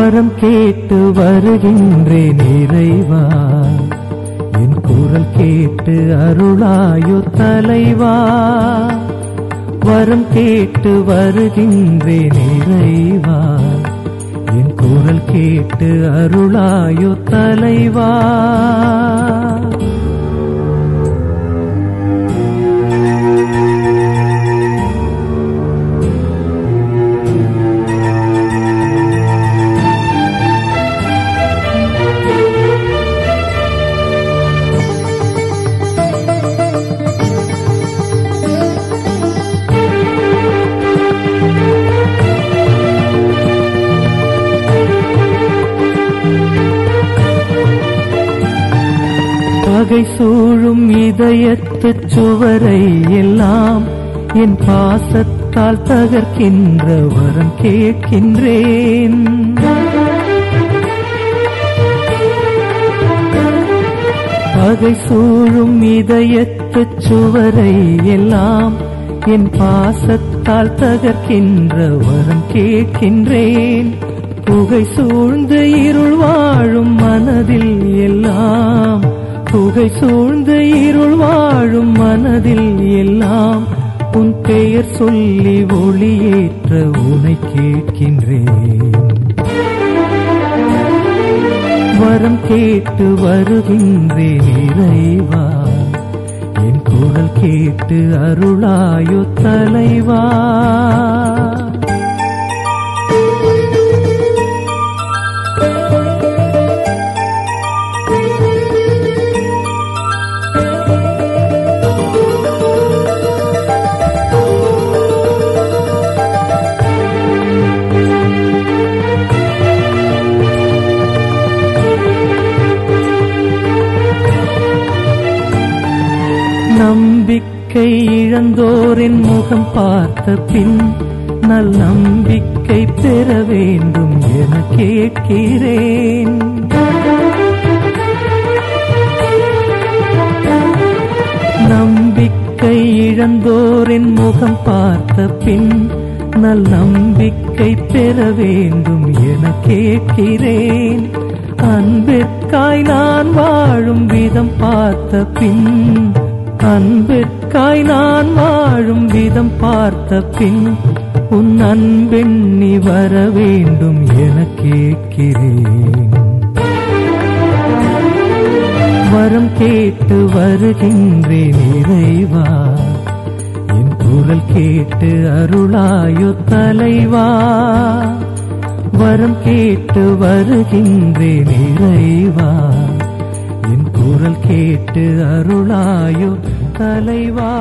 வரம் கேட்டு வருகின்றேன் இறைவா. என் குரல் கேட்டு அருளாயோ தலைவா. வரம் கேட்டு வருகின்றேன் இறைவா. என் குரல் கேட்டு அருளாயோ தலைவா. பகை சூழும் இதயத்து சுவரை எல்லாம் என் பாசத்தால் தகர்க்கின்ற வரம் கேட்கின்றேன். பகை சூழும் இதயத்து சுவரை எல்லாம் என் பாசத்தால் தகர்க்கின்ற வரம் கேட்கின்றேன். புகை சூழ்ந்து இருள் வாழும் மனதில் எல்லாம் புகை சூழ்ந்த இருள் வாழும் மனதில் எல்லாம் உன் பெயர் சொல்லி ஒளியேற்ற உனை கேட்கின்றேன். வரம் கேட்டு வருகின்றேன் இறைவா. என் குரல் கேட்டு அருளாயோ தலைவா. நம்பிக்கை இழந்தோரின் முகம் பார்த்த பின் நல் நம்பிக்கை பெற வேண்டும் என கேட்கிறேன். நம்பிக்கை இழந்தோரின் முகம் பார்த்த பின் நல் நம்பிக்கை பெற வேண்டும் என கேட்கிறேன். அன்பிற்காய் நான் வாழும் விதம் பார்த்த பின் அன்பிற்காய் நான் வாழும் விதம் பார்த்த பின் உன் அன்பெண்ணி வர வேண்டும் என கேட்கிறேன். வரம் கேட்டு வருகின்றேன் இறைவா. என் குரல் கேட்டு அருளாயோ தலைவா. வரம் கேட்டு வருகின்றேன் இறைவா. கேட்டு அருளாயோ தலைவா.